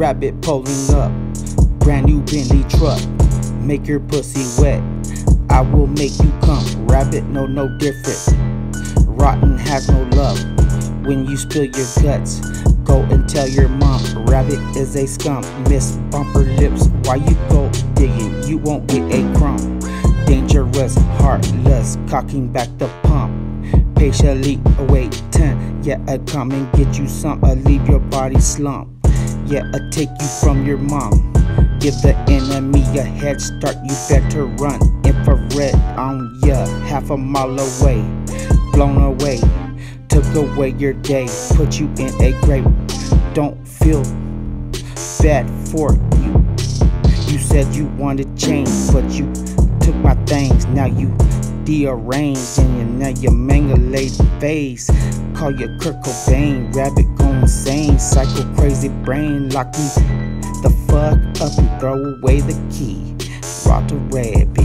rabbit pulling up. Brand new Bentley truck, make your pussy wet. I will make you come. Rabbit, no, no different. Rotten has no love. When you spill your guts, go and tell your mom. Rabbit is a scum. Miss bumper lips. Why you go digging? You won't get a crumb. Dangerous, heartless, cocking back the pump. Patiently await ten. Yeah, I come and get you some. I leave your body slump. Yeah, I take you from your mom. Give the enemy a head start. You better run. Infrared on ya, half a mile away. Blown away, took away your day. Put you in a grave. Don't feel bad for you. You said you wanted change, but you took my things. Now you dearranged and you, now you mangled face. Call you Kurt Cobain, rabbit go insane, psycho crazy brain. Lock me the fuck up and throw away the key. Rock the rabbit.